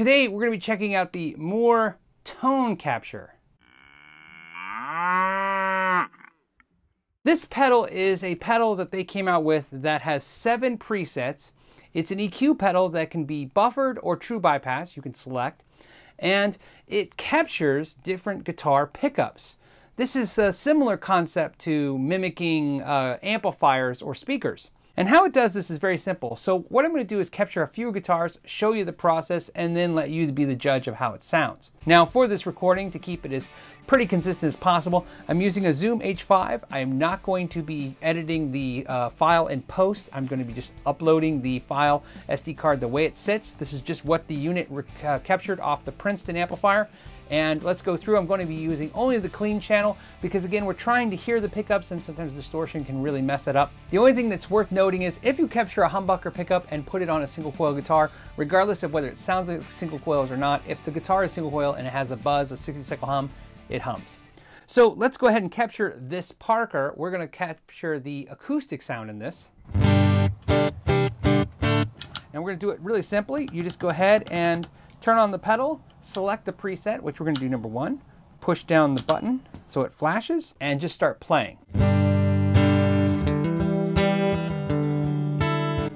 Today we're going to be checking out the Mooer Tone Capture. This pedal is a pedal that they came out with that has seven presets. It's an EQ pedal that can be buffered or true bypass, you can select, and it captures different guitar pickups. This is a similar concept to mimicking uh, amplifiers or speakers. And how it does this is very simple. So what I'm going to do is capture a few guitars, show you the process, and then let you be the judge of how it sounds. Now for this recording, to keep it as pretty consistent as possible, I'm using a Zoom H5. I am not going to be editing the uh, file in post. I'm going to be just uploading the file SD card the way it sits. This is just what the unit uh, captured off the Princeton amplifier. And let's go through. I'm going to be using only the clean channel because again, we're trying to hear the pickups and sometimes distortion can really mess it up. The only thing that's worth noting is if you capture a humbucker pickup and put it on a single coil guitar, regardless of whether it sounds like single coils or not, if the guitar is single coil and it has a buzz, a 60 cycle hum, it hums. So let's go ahead and capture this Parker. We're gonna capture the acoustic sound in this. And we're gonna do it really simply. You just go ahead and turn on the pedal select the preset, which we're going to do number one, push down the button so it flashes, and just start playing.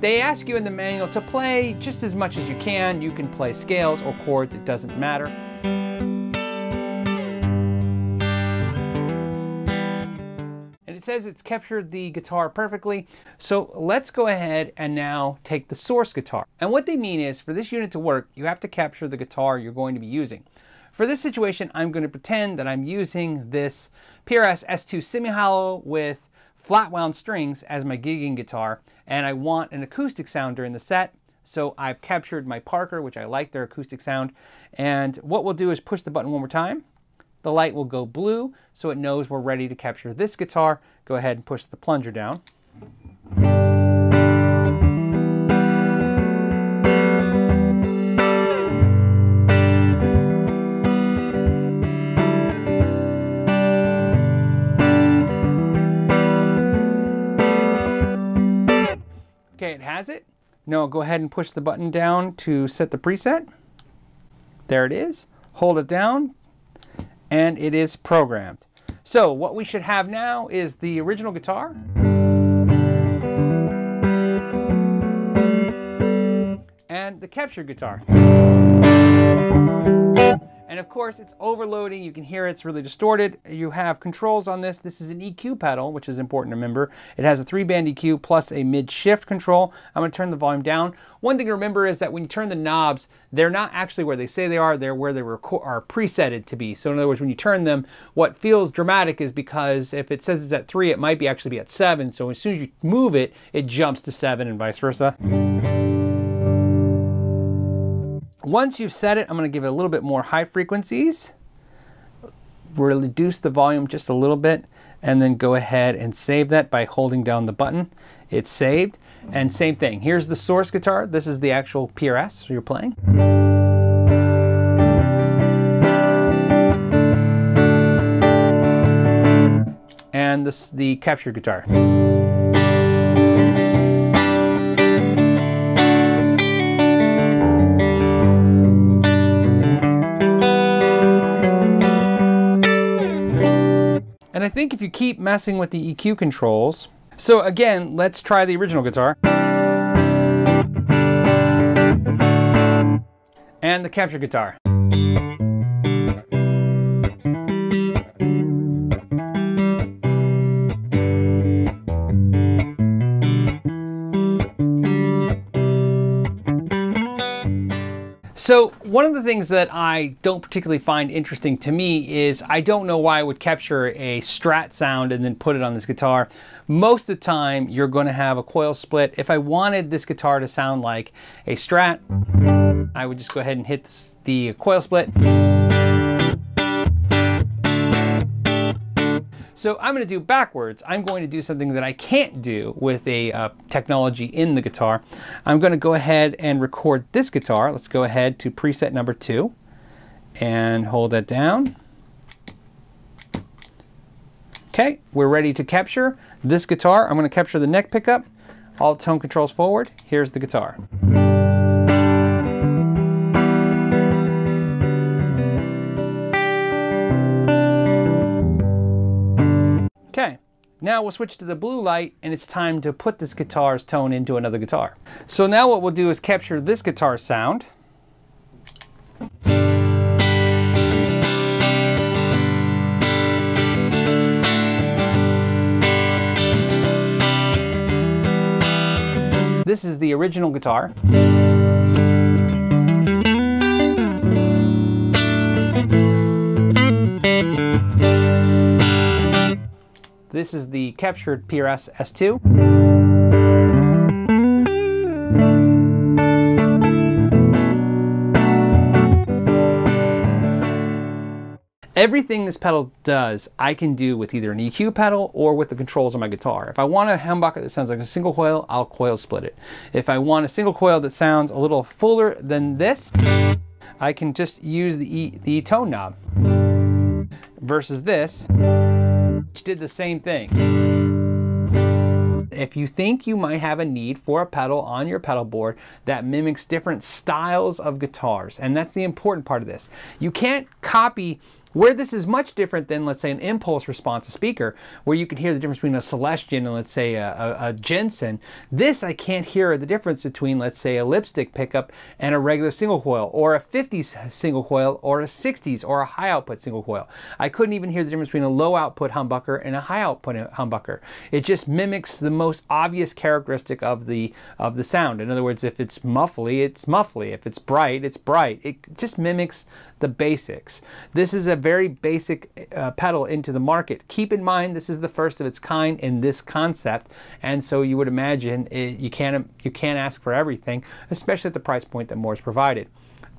They ask you in the manual to play just as much as you can. You can play scales or chords, it doesn't matter. Says it's captured the guitar perfectly. So let's go ahead and now take the source guitar. And what they mean is for this unit to work, you have to capture the guitar you're going to be using. For this situation, I'm going to pretend that I'm using this PRS S2 semi-hollow with flat wound strings as my gigging guitar, and I want an acoustic sound during the set. So I've captured my Parker, which I like their acoustic sound. And what we'll do is push the button one more time the light will go blue so it knows we're ready to capture this guitar. Go ahead and push the plunger down. Okay, it has it. Now go ahead and push the button down to set the preset. There it is. Hold it down, and it is programmed. So what we should have now is the original guitar. And the capture guitar. And of course, it's overloading. You can hear it's really distorted. You have controls on this. This is an EQ pedal, which is important to remember. It has a three band EQ plus a mid shift control. I'm gonna turn the volume down. One thing to remember is that when you turn the knobs, they're not actually where they say they are, they're where they were are presetted to be. So in other words, when you turn them, what feels dramatic is because if it says it's at three, it might be actually be at seven. So as soon as you move it, it jumps to seven and vice versa. Once you've set it, I'm going to give it a little bit more high frequencies. Reduce the volume just a little bit and then go ahead and save that by holding down the button. It's saved. And same thing, here's the source guitar. This is the actual PRS you're playing. And this, the capture guitar. Think if you keep messing with the EQ controls, so again, let's try the original guitar. And the capture guitar. So one of the things that I don't particularly find interesting to me is I don't know why I would capture a strat sound and then put it on this guitar. Most of the time you're going to have a coil split. If I wanted this guitar to sound like a strat, I would just go ahead and hit the coil split. So I'm going to do backwards. I'm going to do something that I can't do with a uh, technology in the guitar. I'm going to go ahead and record this guitar. Let's go ahead to preset number two and hold that down. Okay, we're ready to capture this guitar. I'm going to capture the neck pickup, all tone controls forward. Here's the guitar. Now we'll switch to the blue light and it's time to put this guitar's tone into another guitar. So now what we'll do is capture this guitar sound. This is the original guitar. This is the captured PRS S2. Everything this pedal does, I can do with either an EQ pedal or with the controls on my guitar. If I want a humbucker that sounds like a single coil, I'll coil split it. If I want a single coil that sounds a little fuller than this, I can just use the, e, the tone knob versus this, did the same thing. If you think you might have a need for a pedal on your pedal board that mimics different styles of guitars, and that's the important part of this, you can't copy where this is much different than, let's say, an impulse response, a speaker, where you can hear the difference between a Celestion and, let's say, a, a, a Jensen. This, I can't hear the difference between, let's say, a lipstick pickup and a regular single coil, or a 50s single coil, or a 60s, or a high output single coil. I couldn't even hear the difference between a low output humbucker and a high output humbucker. It just mimics the most obvious characteristic of the of the sound. In other words, if it's muffly, it's muffly. If it's bright, it's bright. It just mimics the basics. This is a very basic uh, pedal into the market. Keep in mind this is the first of its kind in this concept, and so you would imagine it, you can't you can't ask for everything, especially at the price point that Mooer's provided.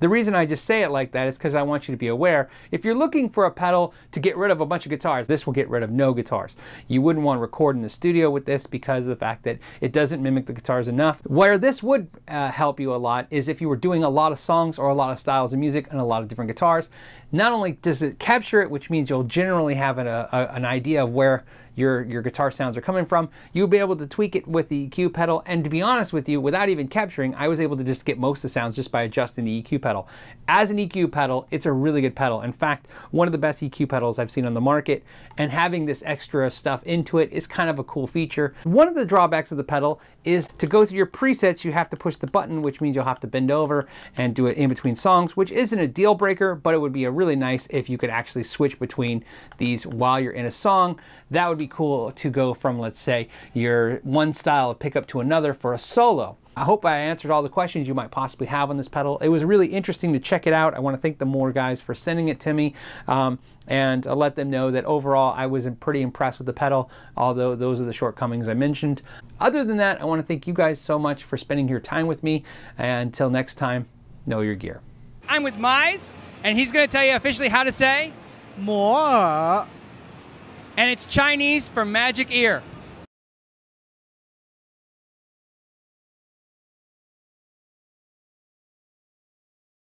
The reason I just say it like that is because I want you to be aware. If you're looking for a pedal to get rid of a bunch of guitars, this will get rid of no guitars. You wouldn't want to record in the studio with this because of the fact that it doesn't mimic the guitars enough. Where this would uh, help you a lot is if you were doing a lot of songs or a lot of styles of music and a lot of different guitars. Not only does it capture it, which means you'll generally have an, a, an idea of where your, your guitar sounds are coming from. You'll be able to tweak it with the EQ pedal. And to be honest with you, without even capturing, I was able to just get most of the sounds just by adjusting the EQ pedal. As an EQ pedal, it's a really good pedal. In fact, one of the best EQ pedals I've seen on the market. And having this extra stuff into it is kind of a cool feature. One of the drawbacks of the pedal is to go through your presets, you have to push the button, which means you'll have to bend over and do it in between songs, which isn't a deal breaker, but it would be a really nice if you could actually switch between these while you're in a song. That would be cool to go from, let's say, your one style of pickup to another for a solo. I hope I answered all the questions you might possibly have on this pedal. It was really interesting to check it out. I want to thank the Mooer guys for sending it to me um, and uh, let them know that overall I was pretty impressed with the pedal, although those are the shortcomings I mentioned. Other than that, I want to thank you guys so much for spending your time with me. And until next time, know your gear. I'm with Mize, and he's going to tell you officially how to say more and it's Chinese for magic ear.